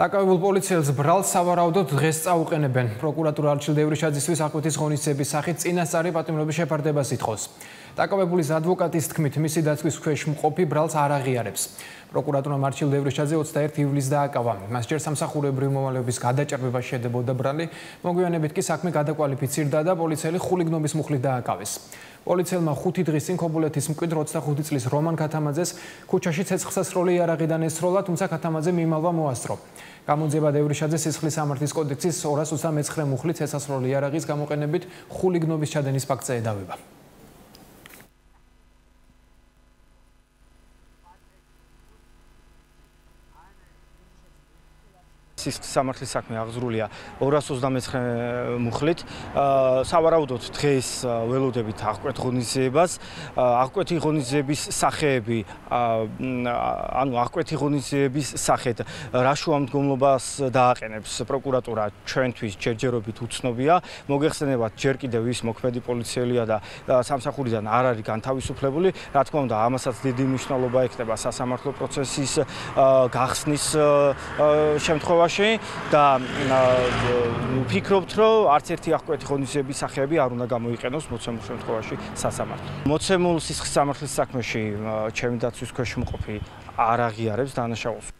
დაკავებულ პოლიციელს ბრალს სავარაუდოდ დღეს წაუყენებენ. პროკურატურა არჩილდევრიშაძისთვის აკვეთის ღონისძიების სახით წინასწარი პატიმრობის შეფარდებას ითხოვს. დაკავებულის ადვოკატის თქმით, მისი დაცვის ქვეშ მყოფი ბრალს არ აღიარებს. პროკურატურა მარჩილდევრიშაძე 21 ივლისს დააკავა. მას ჯერ სამსახურებრივი მოვალეობის გადაჭრბება შედებოდა ბრალი, მოგვიანებით კი საქმე გადაკვალიფიცირდა და პოლიციელი ხულიგნობის მუხლით დააკავეს. პოლიციელმა 5 დღის წინ ქობულეთის მკვიდრ 25 წლის რომან ქათამაძეს ქუჩაში ცეცხლსასროლი იარაღიდან ესროლა, თუმცა ქათამაძე მიმალვა მოასწრო. გამოძება დევრიშაძე სისხლის სამართლის კოდექსის 239 მუხლით ცეცხლსასროლი იარაღის გამოყენებით ხულიგნობის ჩადენის ფაქტზე ედავება. სისხლის სამართლის საქმე აღზრულია 229 მუხლით. სავარაუდოდ დღეს ველოდებით აღკვეთ ღონისძიებას. აღკვეთი ღონისძიების სახეები ანუ აღკვეთი ღონისძიების სახეთ რა შუამდგომლობას დააყენებს პროკურატურა ჩვენთვის ჯერჯერობით უცნობია. მოგეხსენებათ ჯერ კიდევ ის მოქმედი პოლიციელია და სამსახურიდან არ არის განთავისუფლებული. რა თქმა უნდა, ამასაც დიდი მნიშვნელობა ექნება სასამართლო პროცესის გახსნის შემთხვევაში. შემთხვევაში და ვფიქრობთ, რომ არც ერთი აღკვეთი ღონისძიების სახეები არ უნდა გამოიყენოს მოცემულ შემთხვევაში სასამართლო. მოცემულ სისხლის სამართლის საქმეში ჩემი დაცვის ქვეშ მყოფი არ აღიარებს დანაშაულს.